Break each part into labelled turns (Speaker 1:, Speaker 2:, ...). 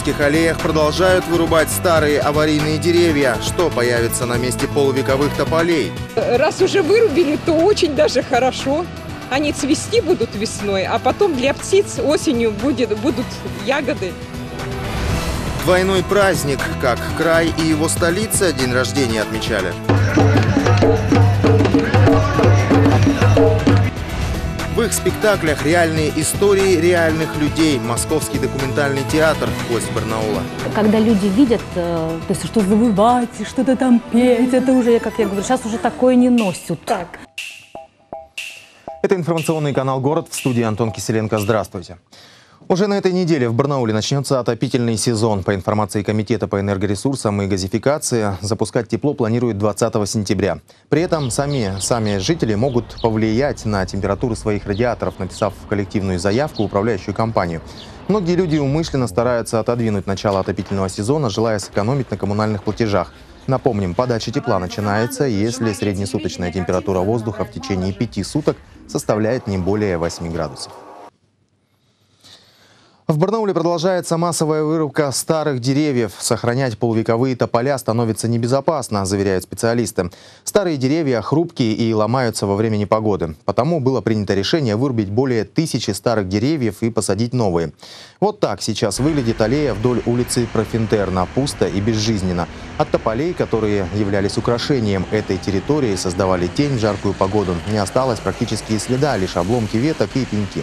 Speaker 1: барнаульских аллеях продолжают вырубать старые аварийные деревья. Что появится на месте полувековых тополей?
Speaker 2: Раз уже вырубили, то очень даже хорошо. Они цвести будут весной, а потом для птиц осенью будет, будут ягоды.
Speaker 1: Двойной праздник, как край и его столица день рождения отмечали. В их спектаклях реальные истории реальных людей. Московский документальный театр «Гость Барнаула».
Speaker 3: Когда люди видят, э, то есть что завывать, что-то там петь, это уже, как я говорю, сейчас уже такое не носят. Так.
Speaker 1: Это информационный канал «Город» в студии Антон Киселенко. Здравствуйте. Уже на этой неделе в Барнауле начнется отопительный сезон. По информации Комитета по энергоресурсам и газификации, запускать тепло планируют 20 сентября. При этом сами, сами жители могут повлиять на температуру своих радиаторов, написав коллективную заявку в управляющую компанию. Многие люди умышленно стараются отодвинуть начало отопительного сезона, желая сэкономить на коммунальных платежах. Напомним, подача тепла начинается, если среднесуточная температура воздуха в течение пяти суток составляет не более 8 градусов. В Барнауле продолжается массовая вырубка старых деревьев. Сохранять полувековые тополя становится небезопасно, заверяют специалисты. Старые деревья хрупкие и ломаются во время непогоды. Потому было принято решение вырубить более тысячи старых деревьев и посадить новые. Вот так сейчас выглядит аллея вдоль улицы Профинтерна. Пусто и безжизненно. От тополей, которые являлись украшением этой территории, создавали тень в жаркую погоду, не осталось практически и следа, лишь обломки веток и пеньки.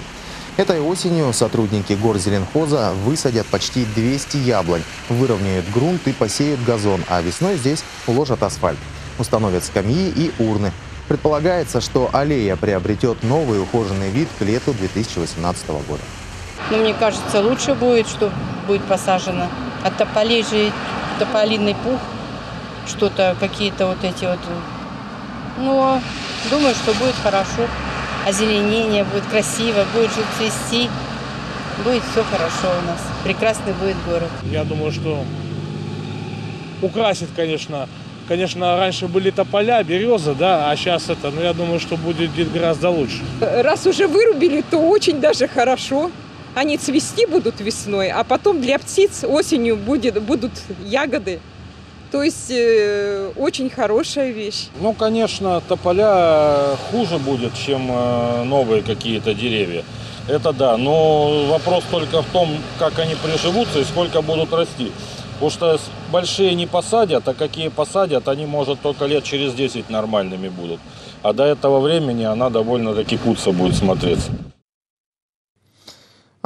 Speaker 1: Этой осенью сотрудники горзеленхоза высадят почти 200 яблонь, выровняют грунт и посеют газон, а весной здесь уложат асфальт. Установят скамьи и урны. Предполагается, что аллея приобретет новый ухоженный вид к лету 2018 года.
Speaker 4: Ну, мне кажется, лучше будет, что будет посажено. От тополей же тополиный пух, что-то, какие-то вот эти вот. Ну, думаю, что будет хорошо озеленение, будет красиво, будет жить цвести, будет все хорошо у нас. Прекрасный будет город.
Speaker 5: Я думаю, что украсит, конечно. Конечно, раньше были тополя, березы, да, а сейчас это, ну, я думаю, что будет гораздо лучше.
Speaker 2: Раз уже вырубили, то очень даже хорошо. Они цвести будут весной, а потом для птиц осенью будет, будут ягоды. То есть э, очень хорошая вещь.
Speaker 6: Ну, конечно, тополя хуже будет, чем э, новые какие-то деревья. Это да, но вопрос только в том, как они приживутся и сколько будут расти. Потому что большие не посадят, а какие посадят, они, может, только лет через 10 нормальными будут. А до этого времени она довольно-таки куца будет смотреться.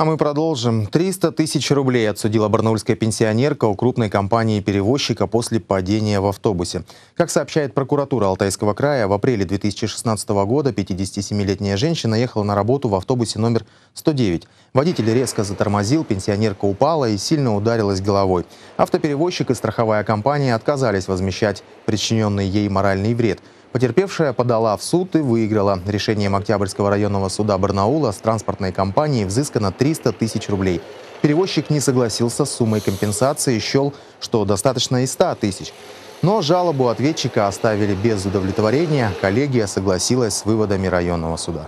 Speaker 1: А мы продолжим. 300 тысяч рублей отсудила барнаульская пенсионерка у крупной компании-перевозчика после падения в автобусе. Как сообщает прокуратура Алтайского края, в апреле 2016 года 57-летняя женщина ехала на работу в автобусе номер 109. Водитель резко затормозил, пенсионерка упала и сильно ударилась головой. Автоперевозчик и страховая компания отказались возмещать причиненный ей моральный вред – Потерпевшая подала в суд и выиграла. Решением Октябрьского районного суда Барнаула с транспортной компанией взыскано 300 тысяч рублей. Перевозчик не согласился с суммой компенсации и счел, что достаточно и 100 тысяч. Но жалобу ответчика оставили без удовлетворения. Коллегия согласилась с выводами районного суда.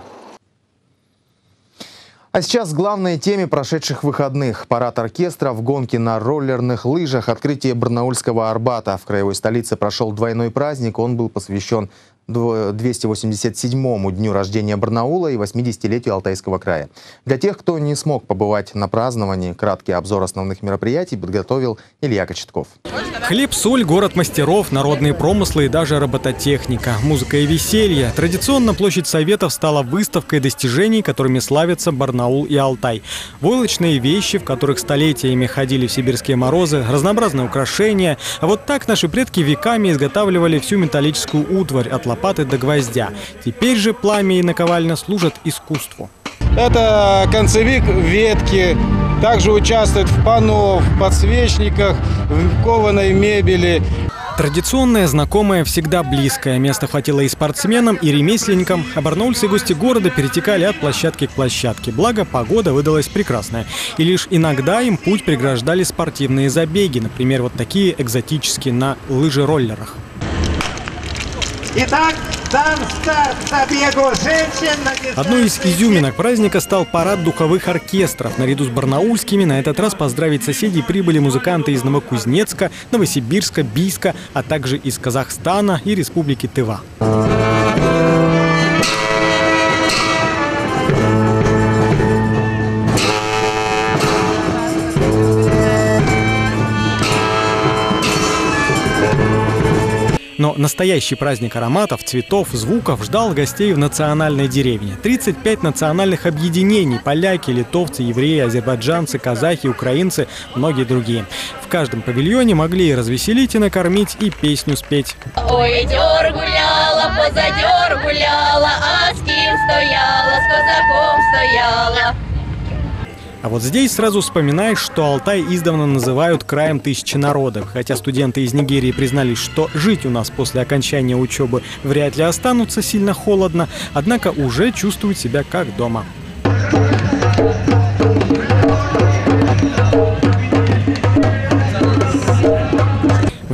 Speaker 1: А сейчас к главной теме прошедших выходных. Парад оркестра в гонке на роллерных лыжах, открытие Барнаульского Арбата. В краевой столице прошел двойной праздник. Он был посвящен 287-му дню рождения Барнаула и 80-летию Алтайского края. Для тех, кто не смог побывать на праздновании, краткий обзор основных мероприятий подготовил Илья Кочетков.
Speaker 7: Хлеб, соль, город мастеров, народные промыслы и даже робототехника, музыка и веселье. Традиционно площадь Советов стала выставкой достижений, которыми славятся Барнаул и Алтай. Войлочные вещи, в которых столетиями ходили в сибирские морозы, разнообразные украшения. А вот так наши предки веками изготавливали всю металлическую утварь от лопаты до гвоздя. Теперь же пламя и наковальня служат искусству.
Speaker 8: Это концевик ветки, также участвует в панно, в подсвечниках, в кованой мебели.
Speaker 7: Традиционное, знакомое, всегда близкое. Место хватило и спортсменам, и ремесленникам. А барнаульцы гости города перетекали от площадки к площадке. Благо, погода выдалась прекрасная. И лишь иногда им путь преграждали спортивные забеги. Например, вот такие экзотические на лыжероллерах.
Speaker 9: Итак, Дан старт забегу женщин на
Speaker 7: Одной из изюминок праздника стал парад духовых оркестров. Наряду с барнаульскими на этот раз поздравить соседей прибыли музыканты из Новокузнецка, Новосибирска, Бийска, а также из Казахстана и Республики Тыва. Но настоящий праздник ароматов, цветов, звуков ждал гостей в национальной деревне. 35 национальных объединений – поляки, литовцы, евреи, азербайджанцы, казахи, украинцы, многие другие. В каждом павильоне могли и развеселить, и накормить, и песню спеть.
Speaker 10: Ой, дер гуляла, позадер гуляла, а с кем стояла, с казаком стояла.
Speaker 7: А вот здесь сразу вспоминаешь, что Алтай издавна называют краем тысячи народов. Хотя студенты из Нигерии признались, что жить у нас после окончания учебы вряд ли останутся сильно холодно, однако уже чувствуют себя как дома.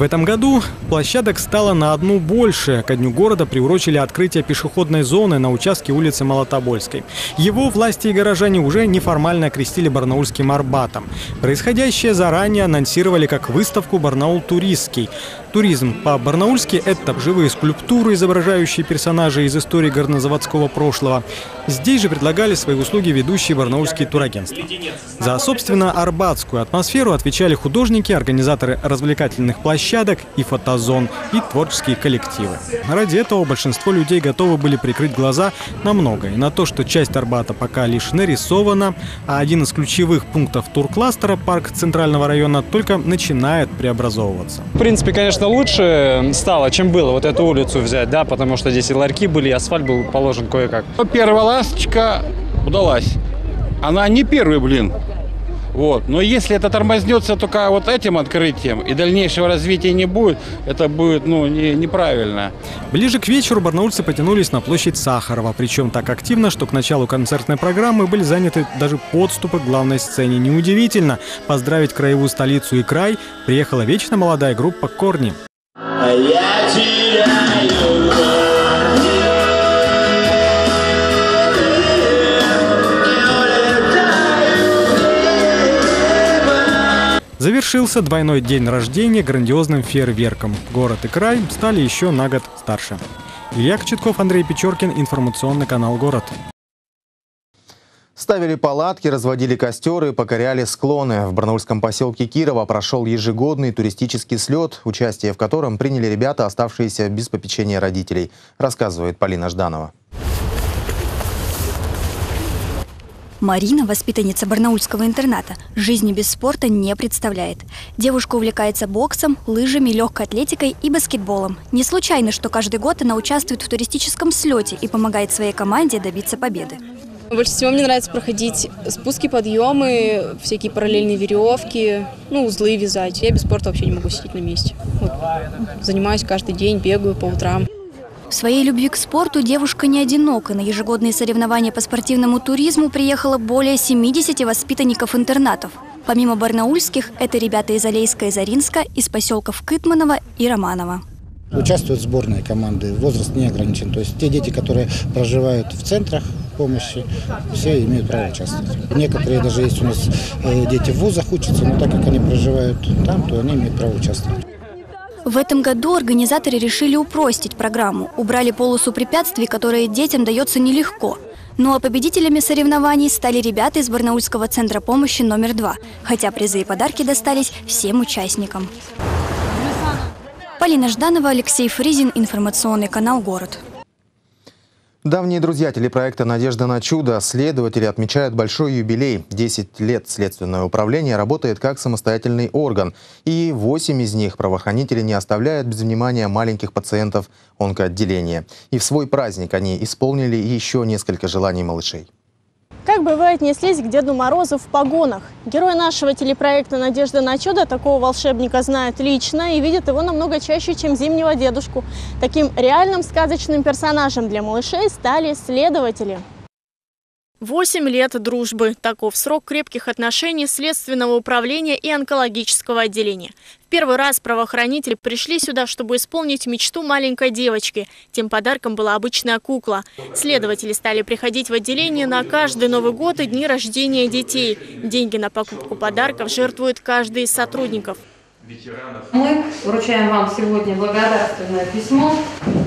Speaker 7: В этом году площадок стало на одну больше. Ко дню города приурочили открытие пешеходной зоны на участке улицы Молотобольской. Его власти и горожане уже неформально окрестили Барнаульским Арбатом. Происходящее заранее анонсировали как выставку «Барнаул туристский». Туризм по-барнаульски – это живые скульптуры, изображающие персонажей из истории горнозаводского прошлого. Здесь же предлагали свои услуги ведущие барнаульские турагентства. За, собственно, арбатскую атмосферу отвечали художники, организаторы развлекательных площадок и фотозон, и творческие коллективы. Ради этого большинство людей готовы были прикрыть глаза на многое. На то, что часть Арбата пока лишь нарисована, а один из ключевых пунктов туркластера, парк Центрального района, только начинает преобразовываться.
Speaker 11: В принципе, конечно, лучше стало, чем было вот эту улицу взять, да, потому что здесь и ларьки были, и асфальт был положен кое-как.
Speaker 12: Первая ласточка удалась. Она не первый блин. Вот. Но если это тормознется только вот этим открытием и дальнейшего развития не будет, это будет ну, не, неправильно.
Speaker 7: Ближе к вечеру барнаульцы потянулись на площадь Сахарова, причем так активно, что к началу концертной программы были заняты даже подступы к главной сцене. Неудивительно, поздравить краевую столицу и край приехала вечно молодая группа «Корни».
Speaker 13: А я теряю
Speaker 7: Завершился двойной день рождения грандиозным фейерверком. Город и край стали еще на год старше. Илья Кочетков, Андрей Печоркин, информационный канал «Город».
Speaker 1: Ставили палатки, разводили костеры, покоряли склоны. В барнаульском поселке Кирова прошел ежегодный туристический слет, участие в котором приняли ребята, оставшиеся без попечения родителей, рассказывает Полина Жданова.
Speaker 14: Марина, воспитанница барнаульского интерната, жизни без спорта не представляет. Девушка увлекается боксом, лыжами, легкой атлетикой и баскетболом. Не случайно, что каждый год она участвует в туристическом слете и помогает своей команде добиться победы.
Speaker 15: Больше всего мне нравится проходить спуски, подъемы, всякие параллельные веревки, ну, узлы вязать. Я без спорта вообще не могу сидеть на месте. Вот. Занимаюсь каждый день, бегаю по утрам.
Speaker 14: В своей любви к спорту девушка не одинока. На ежегодные соревнования по спортивному туризму приехало более 70 воспитанников интернатов. Помимо барнаульских, это ребята из Алейска и Заринска, из поселков Кытманова и Романова.
Speaker 16: Участвуют сборные команды, возраст не ограничен. То есть те дети, которые проживают в центрах помощи, все имеют право участвовать. Некоторые даже есть у нас э, дети в вузах учатся, но так как они проживают там, то они имеют право участвовать.
Speaker 14: В этом году организаторы решили упростить программу, убрали полосу препятствий, которые детям дается нелегко. Ну а победителями соревнований стали ребята из Барнаульского центра помощи номер два, хотя призы и подарки достались всем участникам. Полина Жданова, Алексей Фризин, информационный канал «Город».
Speaker 1: Давние друзья телепроекта «Надежда на чудо» следователи отмечают большой юбилей. 10 лет Следственное управление работает как самостоятельный орган. И 8 из них правоохранители не оставляют без внимания маленьких пациентов онкоотделения. И в свой праздник они исполнили еще несколько желаний малышей.
Speaker 17: Как бы вы отнеслись к Деду Морозу в погонах? Герой нашего телепроекта «Надежда на чудо» такого волшебника знает лично и видит его намного чаще, чем зимнего дедушку. Таким реальным сказочным персонажем для малышей стали следователи. Восемь лет дружбы. Таков срок крепких отношений Следственного управления и онкологического отделения. В первый раз правоохранители пришли сюда, чтобы исполнить мечту маленькой девочки. Тем подарком была обычная кукла. Следователи стали приходить в отделение на каждый Новый год и дни рождения детей. Деньги на покупку подарков жертвует каждый из сотрудников.
Speaker 18: Мы вручаем вам сегодня благодарственное письмо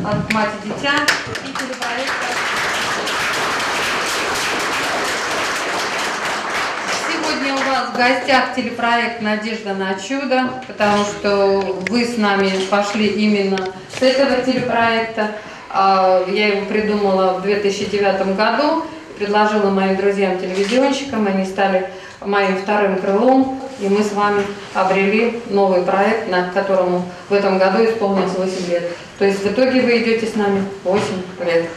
Speaker 18: от мать и дитя и телепроекта Сегодня у вас в гостях телепроект «Надежда на чудо», потому что вы с нами пошли именно с этого телепроекта. А, Я его придумала в 2009 году, предложила моим друзьям-телевизионщикам, они стали моим вторым крылом, и мы с вами обрели новый проект, на которому в этом году исполнилось 8 лет. То есть в итоге вы идете с нами 8 лет.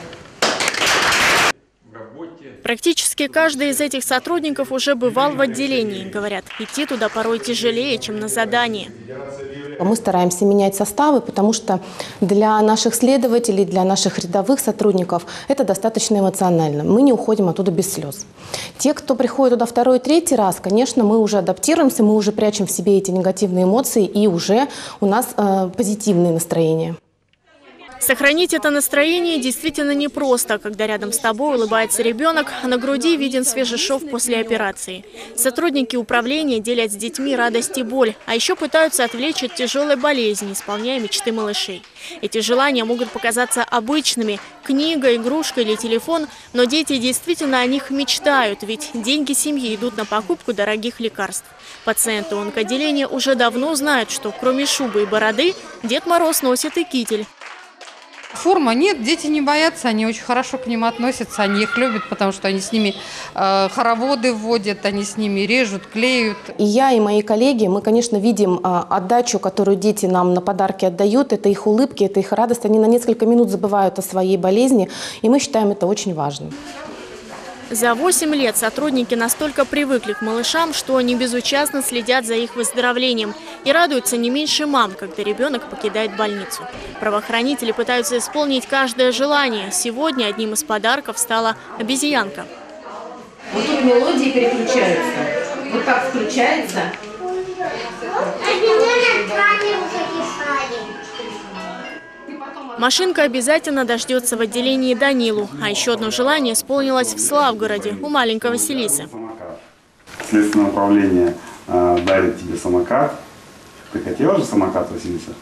Speaker 17: Практически каждый из этих сотрудников уже бывал в отделении. Говорят, идти туда порой тяжелее, чем на задание.
Speaker 19: Мы стараемся менять составы, потому что для наших следователей, для наших рядовых сотрудников это достаточно эмоционально. Мы не уходим оттуда без слез. Те, кто приходит туда второй и третий раз, конечно, мы уже адаптируемся, мы уже прячем в себе эти негативные эмоции, и уже у нас э, позитивные настроения.
Speaker 17: Сохранить это настроение действительно непросто, когда рядом с тобой улыбается ребенок, а на груди виден свежий шов после операции. Сотрудники управления делят с детьми радость и боль, а еще пытаются отвлечь от тяжелой болезни, исполняя мечты малышей. Эти желания могут показаться обычными – книга, игрушка или телефон, но дети действительно о них мечтают, ведь деньги семьи идут на покупку дорогих лекарств. Пациенты онкоотделения уже давно знают, что кроме шубы и бороды Дед Мороз носит и китель.
Speaker 18: Форма нет, дети не боятся, они очень хорошо к ним относятся, они их любят, потому что они с ними э, хороводы вводят, они с ними режут, клеют.
Speaker 19: И я, и мои коллеги, мы, конечно, видим а, отдачу, которую дети нам на подарки отдают. Это их улыбки, это их радость. Они на несколько минут забывают о своей болезни, и мы считаем это очень важным.
Speaker 17: За 8 лет сотрудники настолько привыкли к малышам, что они безучастно следят за их выздоровлением и радуются не меньше мам, когда ребенок покидает больницу. Правоохранители пытаются исполнить каждое желание. Сегодня одним из подарков стала обезьянка.
Speaker 19: Вот тут мелодии переключаются. Вот так включается.
Speaker 17: Машинка обязательно дождется в отделении Данилу. А еще одно желание исполнилось в Славгороде у маленького Василисы.
Speaker 20: Следственное управление э, дарит тебе самокат. Ты хотела же самокат, Василиса?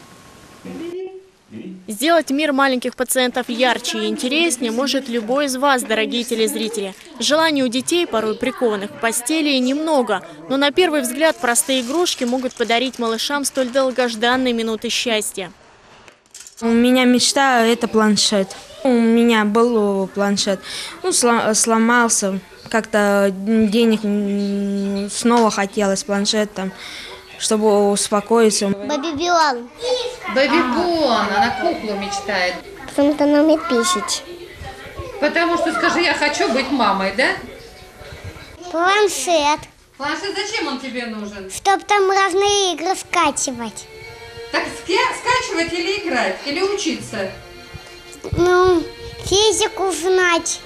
Speaker 17: Сделать мир маленьких пациентов ярче и интереснее может любой из вас, дорогие телезрители. Желаний у детей, порой прикованных к постели, немного, но на первый взгляд простые игрушки могут подарить малышам столь долгожданные минуты счастья.
Speaker 21: У меня мечта – это планшет. У меня был планшет, ну, сломался, как-то денег снова хотелось планшет там, чтобы успокоиться.
Speaker 22: Бабибион.
Speaker 18: Бэби-бон, она куклу мечтает.
Speaker 22: Потому что она умеет писать.
Speaker 18: Потому что скажи, я хочу быть мамой, да?
Speaker 22: Планшет.
Speaker 18: Планшет зачем он тебе нужен?
Speaker 22: Чтоб там разные игры скачивать.
Speaker 18: Так ска- скачивать или играть, или учиться?
Speaker 22: Ну, физику знать.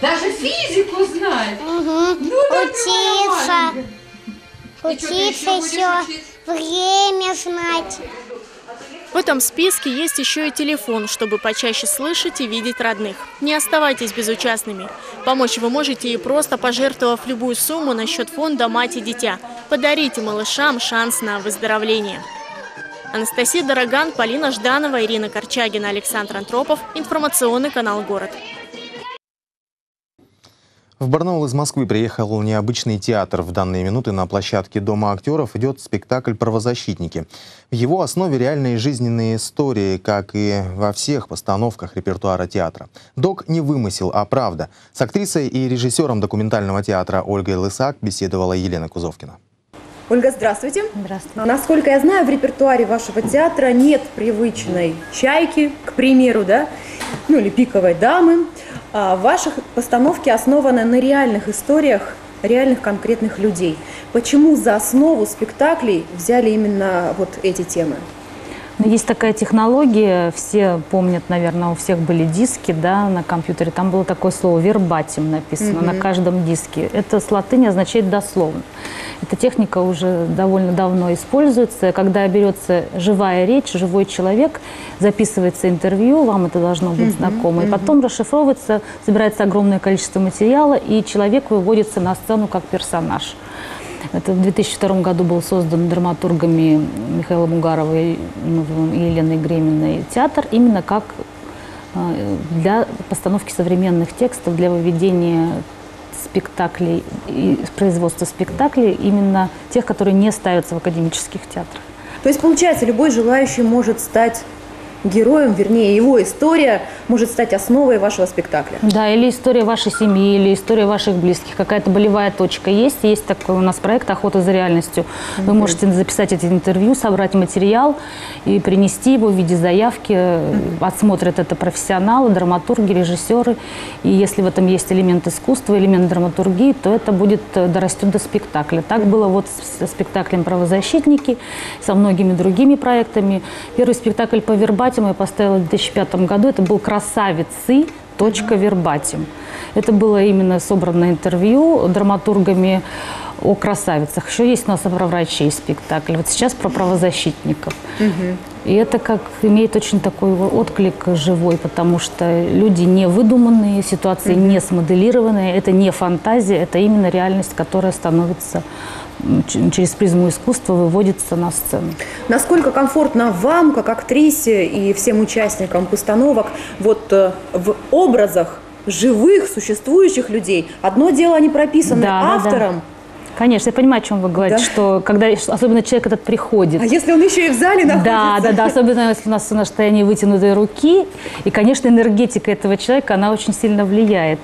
Speaker 18: Даже физику знать?
Speaker 22: Угу.
Speaker 18: Ну,
Speaker 22: Учиться.
Speaker 18: И что, ты
Speaker 22: Учиться
Speaker 18: еще
Speaker 22: еще. Время знать.
Speaker 17: В этом списке есть еще и телефон, чтобы почаще слышать и видеть родных. Не оставайтесь безучастными. Помочь вы можете и просто пожертвовав любую сумму на счет фонда «Мать и дитя». Подарите малышам шанс на выздоровление. Анастасия Дороган, Полина Жданова, Ирина Корчагина, Александр Антропов. Информационный канал «Город».
Speaker 1: В Барнаул из Москвы приехал необычный театр. В данные минуты на площадке Дома актеров идет спектакль «Правозащитники». В его основе реальные жизненные истории, как и во всех постановках репертуара театра. Док не вымысел, а правда. С актрисой и режиссером документального театра Ольгой Лысак беседовала Елена Кузовкина.
Speaker 23: Ольга, здравствуйте.
Speaker 3: Здравствуйте.
Speaker 23: Насколько я знаю, в репертуаре вашего театра нет привычной чайки, к примеру, да, ну или пиковой дамы. А ваши постановки основаны на реальных историях реальных конкретных людей. Почему за основу спектаклей взяли именно вот эти темы?
Speaker 3: Есть такая технология, все помнят, наверное, у всех были диски да, на компьютере. Там было такое слово «вербатим» написано
Speaker 24: Мгм.
Speaker 3: на каждом диске. Это с латыни означает «дословно». Эта техника уже довольно давно используется. Когда берется живая речь, живой человек, записывается интервью, вам это должно быть
Speaker 24: Мгм,
Speaker 3: знакомо, и
Speaker 24: мгм.
Speaker 3: потом расшифровывается, собирается огромное количество материала, и человек выводится на сцену как персонаж. Это в 2002 году был создан драматургами Михаилом Угаровой и Еленой Греминой театр именно как э, для постановки современных текстов, для выведения спектаклей производства спектаклей, именно тех, которые не ставятся в академических театрах.
Speaker 23: То есть, получается, любой желающий может стать героем, вернее, его история может стать основой вашего спектакля.
Speaker 3: Да, или история вашей семьи, или история ваших близких. Какая-то болевая точка есть. Есть такой у нас проект «Охота за реальностью». Вы
Speaker 24: Мгм.
Speaker 3: можете записать эти интервью, собрать материал и принести его в виде заявки. Отсмотрят это профессионалы, драматурги, режиссеры. И если в этом есть элемент искусства, элемент драматургии, то это будет э, дорастет до спектакля. Так было вот со спектаклем «Правозащитники», со многими другими проектами. Первый спектакль по вербатиму я поставила в 2005 году. Это был «Красавицы. Точка вербатим». Это было именно собрано интервью драматургами о красавицах. Еще есть у нас про врачей спектакль. Вот сейчас про правозащитников. И это как имеет очень такой отклик живой, потому что люди не выдуманные, ситуации не смоделированные, это не фантазия, это именно реальность, которая становится через призму искусства выводится на сцену.
Speaker 23: Насколько комфортно вам, как актрисе и всем участникам постановок, вот э, в образах живых, существующих людей? Одно дело, они прописаны
Speaker 3: Да, да, да. Конечно, я понимаю, о чем вы говорите,
Speaker 23: Да.
Speaker 3: что когда особенно человек этот приходит.
Speaker 23: а если он еще и в зале находится?
Speaker 3: Да, да, да, особенно если у нас на состоянии вытянутой руки. И, конечно, энергетика этого человека, она очень сильно влияет.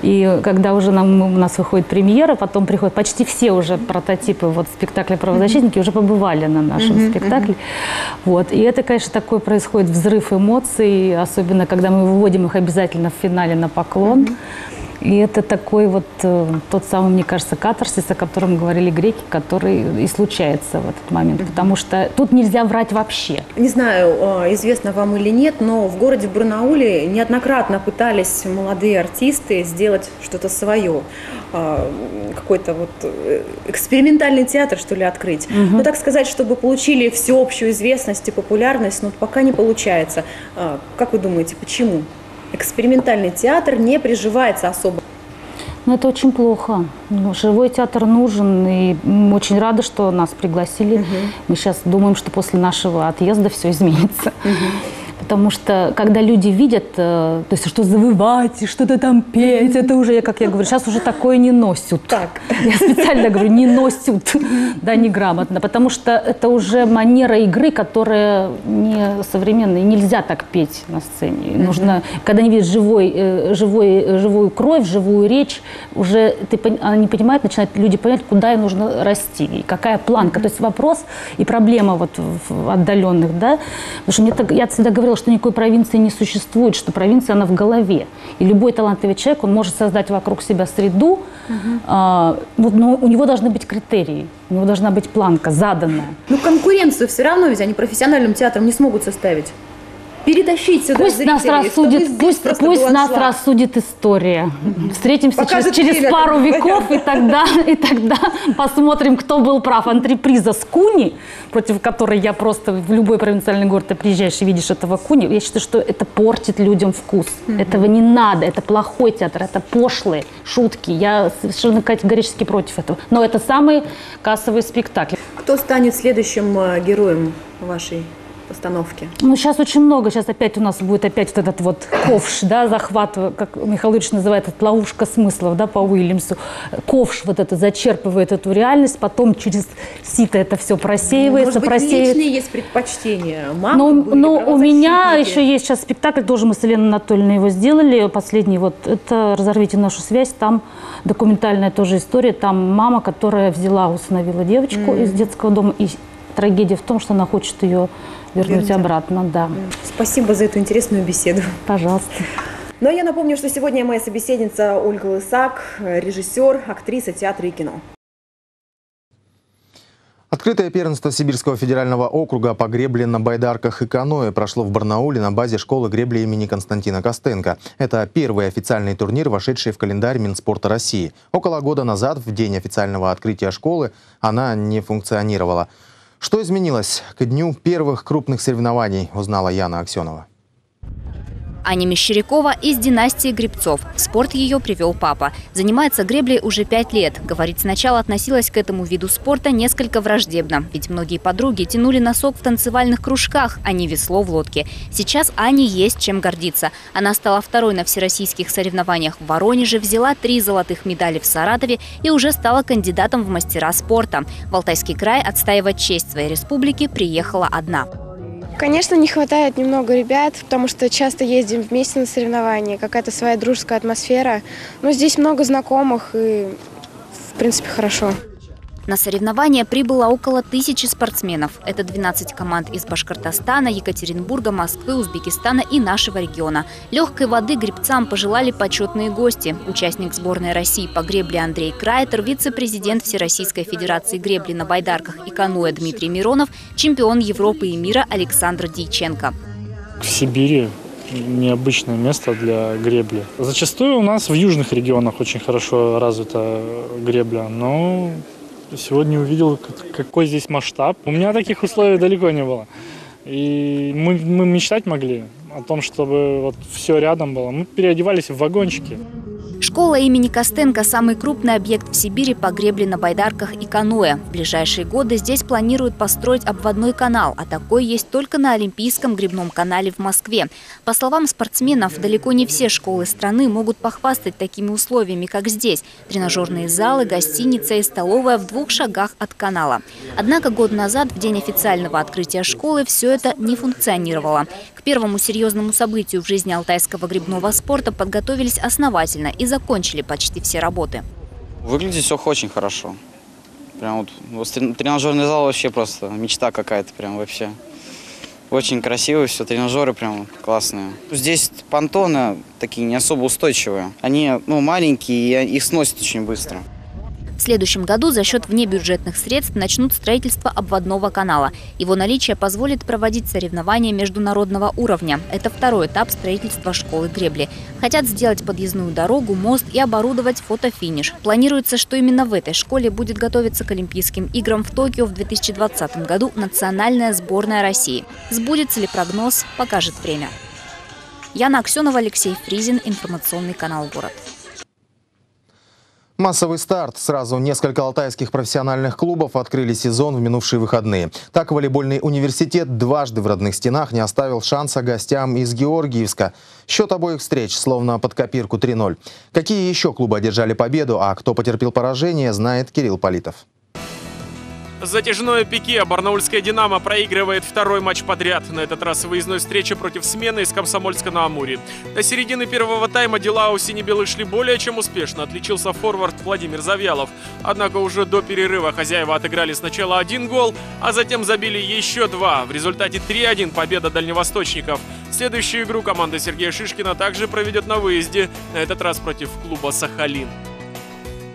Speaker 3: И когда уже нам, у нас выходит премьера, потом приходят почти все уже прототипы вот спектакля «Правозащитники» уже побывали на нашем
Speaker 24: Мгм,
Speaker 3: спектакле. Вот. И это, конечно, такой происходит взрыв эмоций, особенно когда мы выводим их обязательно в финале на поклон. И это такой вот э, тот самый, мне кажется, катарсис, о котором говорили греки, который и случается в этот момент. Потому что тут нельзя врать вообще.
Speaker 23: Не знаю, э, известно вам или нет, но в городе Барнауле неоднократно пытались молодые артисты сделать что-то свое. Э, Какой-то вот экспериментальный театр, что ли, открыть.
Speaker 24: Мгм.
Speaker 23: Но так сказать, чтобы получили всеобщую известность и популярность, ну, пока не получается. Как вы думаете, почему? Экспериментальный театр не приживается особо.
Speaker 3: Но это очень плохо. Ну, живой театр нужен, и мы очень рады, что нас пригласили. Мы сейчас думаем, что после нашего отъезда все изменится. Потому что, когда люди видят, э, то есть что завывать, и что-то там петь, это уже, как я говорю, сейчас уже такое не носят.
Speaker 23: Так.
Speaker 3: Я специально говорю, не носят, да, неграмотно, потому что это уже манера игры, которая не современная, нельзя так петь на сцене. Нужно, когда они видят живой, э, живой, живую кровь, живую речь, уже ты, пон- они понимают, начинают люди понимать, куда им нужно расти, и какая планка. То есть вопрос и проблема вот в отдаленных, да, потому что мне так, я всегда говорила, что никакой провинции не существует, что провинция, она в голове. И любой талантливый человек, он может создать вокруг себя среду, а, вот, но у него должны быть критерии, у него должна быть планка заданная.
Speaker 23: Ну, конкуренцию все равно ведь они профессиональным театром не смогут составить. Перетащить сюда
Speaker 3: Пусть нас
Speaker 23: зрителей, чтобы
Speaker 3: рассудит, пусть, пусть нас
Speaker 23: аншлаг.
Speaker 3: рассудит история. Встретимся через,
Speaker 23: Покажет
Speaker 3: через пару веков, и тогда, и тогда посмотрим, кто был прав. Антреприза с Куни, против которой я просто в любой провинциальный город ты приезжаешь и видишь этого Куни, я считаю, что это портит людям вкус.
Speaker 24: Мгм.
Speaker 3: Этого не надо, это плохой театр, это пошлые шутки. Я совершенно категорически против этого. Но это самый кассовый спектакль.
Speaker 23: Кто станет следующим э, героем вашей постановки?
Speaker 3: Ну, сейчас очень много. Сейчас опять у нас будет опять вот этот вот ковш, да, захват, как Михаил Ильич называет, это ловушка смыслов, да, по Уильямсу. Ковш вот это зачерпывает эту реальность, потом через сито это все просеивается,
Speaker 23: Может быть,
Speaker 3: просеивается.
Speaker 23: личные есть предпочтения? Мамы
Speaker 3: Но, но у меня еще есть сейчас спектакль, тоже мы с Еленой Анатольевной его сделали, последний вот, это «Разорвите нашу связь», там документальная тоже история, там мама, которая взяла, усыновила девочку
Speaker 23: Мгм.
Speaker 3: из детского дома, и трагедия в том, что она хочет ее вернуть
Speaker 23: Вернуть
Speaker 3: обратно, да.
Speaker 23: Спасибо за эту интересную беседу.
Speaker 3: Пожалуйста.
Speaker 23: Ну а я напомню, что сегодня моя собеседница Ольга Лысак, режиссер, актриса театра и кино.
Speaker 1: Открытое первенство Сибирского федерального округа по гребле на байдарках и каноэ прошло в Барнауле на базе школы гребли имени Константина Костенко. Это первый официальный турнир, вошедший в календарь Минспорта России. Около года назад, в день официального открытия школы, она не функционировала. Что изменилось к дню первых крупных соревнований, узнала Яна Аксенова.
Speaker 24: Аня Мещерякова из династии Гребцов. Спорт ее привел папа. Занимается греблей уже пять лет. Говорит, сначала относилась к этому виду спорта несколько враждебно. Ведь многие подруги тянули носок в танцевальных кружках, а не весло в лодке. Сейчас Ане есть чем гордиться. Она стала второй на всероссийских соревнованиях в Воронеже, взяла три золотых медали в Саратове и уже стала кандидатом в мастера спорта. В Алтайский край отстаивать честь своей республики приехала одна.
Speaker 25: Конечно, не хватает немного ребят, потому что часто ездим вместе на соревнования, какая-то своя дружеская атмосфера. Но здесь много знакомых и, в принципе, хорошо.
Speaker 24: На соревнования прибыло около тысячи спортсменов. Это 12 команд из Башкортостана, Екатеринбурга, Москвы, Узбекистана и нашего региона. Легкой воды гребцам пожелали почетные гости. Участник сборной России по гребле Андрей Крайтер, вице-президент Всероссийской Федерации гребли на байдарках и каноэ Дмитрий Миронов, чемпион Европы и мира Александр Дьяченко.
Speaker 26: В Сибири необычное место для гребли. Зачастую у нас в южных регионах очень хорошо развита гребля, но Сегодня увидел, какой здесь масштаб. У меня таких условий далеко не было. И мы, мы мечтать могли о том, чтобы вот все рядом было. Мы переодевались в вагончики.
Speaker 24: Школа имени Костенко – самый крупный объект в Сибири по гребле на байдарках и каноэ. В ближайшие годы здесь планируют построить обводной канал, а такой есть только на Олимпийском гребном канале в Москве. По словам спортсменов, далеко не все школы страны могут похвастать такими условиями, как здесь. Тренажерные залы, гостиница и столовая в двух шагах от канала. Однако год назад, в день официального открытия школы, все это не функционировало. Первому серьезному событию в жизни алтайского гребного спорта подготовились основательно и закончили почти все работы.
Speaker 27: Выглядит все очень хорошо. Прям вот тренажерный зал вообще просто мечта какая-то прям вообще. Очень красиво все, тренажеры прям классные. Здесь понтоны такие не особо устойчивые. Они ну, маленькие и их сносят очень быстро.
Speaker 24: В следующем году за счет внебюджетных средств начнут строительство обводного канала. Его наличие позволит проводить соревнования международного уровня. Это второй этап строительства школы гребли. Хотят сделать подъездную дорогу, мост и оборудовать фотофиниш. Планируется, что именно в этой школе будет готовиться к Олимпийским играм в Токио в 2020 году национальная сборная России. Сбудется ли прогноз, покажет время. Яна Аксенова, Алексей Фризин, информационный канал «Город».
Speaker 1: Массовый старт. Сразу несколько алтайских профессиональных клубов открыли сезон в минувшие выходные. Так, волейбольный университет дважды в родных стенах не оставил шанса гостям из Георгиевска. Счет обоих встреч словно под копирку 3-0. Какие еще клубы одержали победу, а кто потерпел поражение, знает Кирилл Политов.
Speaker 28: Затяжное пике Барнаульская «Динамо» проигрывает второй матч подряд. На этот раз выездной встречи против смены из Комсомольска на Амуре. До середины первого тайма дела у сине-белых шли более чем успешно. Отличился форвард Владимир Завьялов. Однако уже до перерыва хозяева отыграли сначала один гол, а затем забили еще два. В результате 3-1 победа дальневосточников. Следующую игру команда Сергея Шишкина также проведет на выезде, на этот раз против клуба «Сахалин».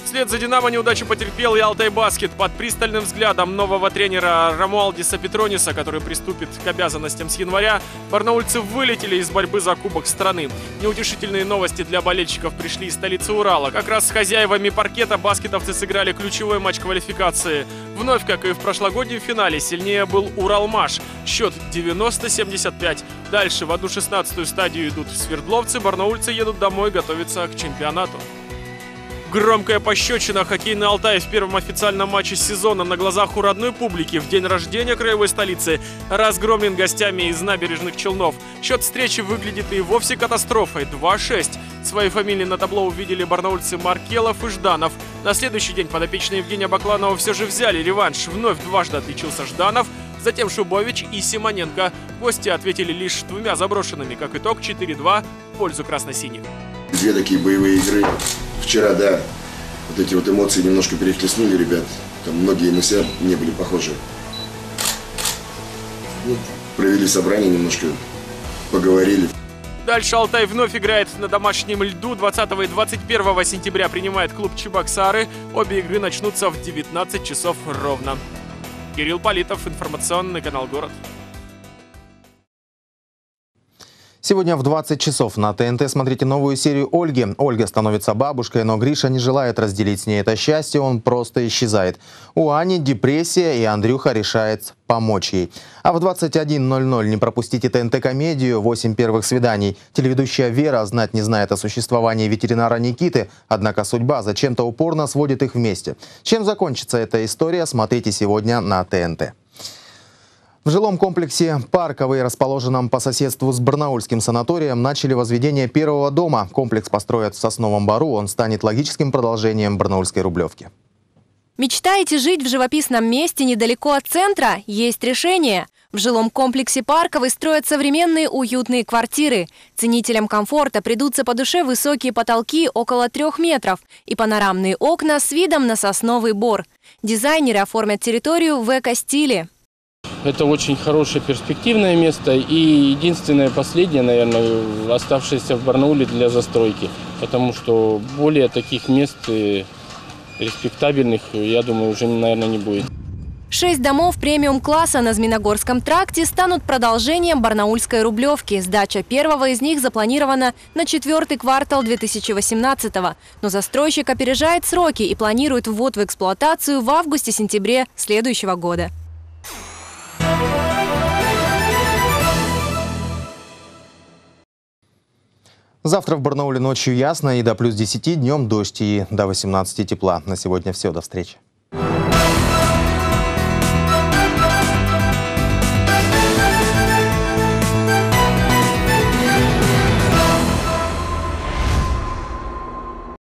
Speaker 28: Вслед за «Динамо» неудачу потерпел и «Алтай Баскет» под пристальным взглядом нового тренера Рамуалдиса Петрониса, который приступит к обязанностям с января. Барнаульцы вылетели из борьбы за кубок страны. Неутешительные новости для болельщиков пришли из столицы Урала. Как раз с хозяевами паркета баскетовцы сыграли ключевой матч квалификации. Вновь, как и в прошлогоднем финале, сильнее был Уралмаш. Счет 90-75. Дальше в одну шестнадцатую стадию идут свердловцы, барнаульцы едут домой готовиться к чемпионату. Громкая пощечина хоккейный Алтай в первом официальном матче сезона на глазах у родной публики в день рождения краевой столицы разгромлен гостями из набережных Челнов. Счет встречи выглядит и вовсе катастрофой 2-6. Свои фамилии на табло увидели барнаульцы Маркелов и Жданов. На следующий день подопечные Евгения Бакланова все же взяли реванш. Вновь дважды отличился Жданов, затем Шубович и Симоненко. Гости ответили лишь двумя заброшенными. Как итог 4-2 в пользу красно-синих.
Speaker 29: Две такие боевые игры вчера, да, вот эти вот эмоции немножко перехлестнули ребят. Там многие на себя не были похожи. Ну, провели собрание немножко, поговорили.
Speaker 28: Дальше Алтай вновь играет на домашнем льду. 20 и 21 сентября принимает клуб Чебоксары. Обе игры начнутся в 19 часов ровно. Кирилл Политов, информационный канал «Город».
Speaker 1: Сегодня в 20 часов на ТНТ смотрите новую серию Ольги. Ольга становится бабушкой, но Гриша не желает разделить с ней это счастье, он просто исчезает. У Ани депрессия, и Андрюха решает помочь ей. А в 21.00 не пропустите ТНТ-комедию «Восемь первых свиданий». Телеведущая Вера знать не знает о существовании ветеринара Никиты, однако судьба зачем-то упорно сводит их вместе. Чем закончится эта история, смотрите сегодня на ТНТ. В жилом комплексе «Парковый», расположенном по соседству с Барнаульским санаторием, начали возведение первого дома. Комплекс построят в Сосновом Бару. Он станет логическим продолжением Барнаульской Рублевки.
Speaker 30: Мечтаете жить в живописном месте недалеко от центра? Есть решение. В жилом комплексе «Парковый» строят современные уютные квартиры. Ценителям комфорта придутся по душе высокие потолки около трех метров и панорамные окна с видом на сосновый бор. Дизайнеры оформят территорию в эко-стиле.
Speaker 31: Это очень хорошее перспективное место и единственное последнее, наверное, оставшееся в Барнауле для застройки. Потому что более таких мест э, респектабельных, я думаю, уже, наверное, не будет.
Speaker 30: Шесть домов премиум-класса на Зминогорском тракте станут продолжением Барнаульской Рублевки. Сдача первого из них запланирована на четвертый квартал 2018-го. Но застройщик опережает сроки и планирует ввод в эксплуатацию в августе-сентябре следующего года.
Speaker 1: Завтра в Барнауле ночью ясно и до плюс 10, днем дождь и до 18 тепла. На сегодня все, до встречи.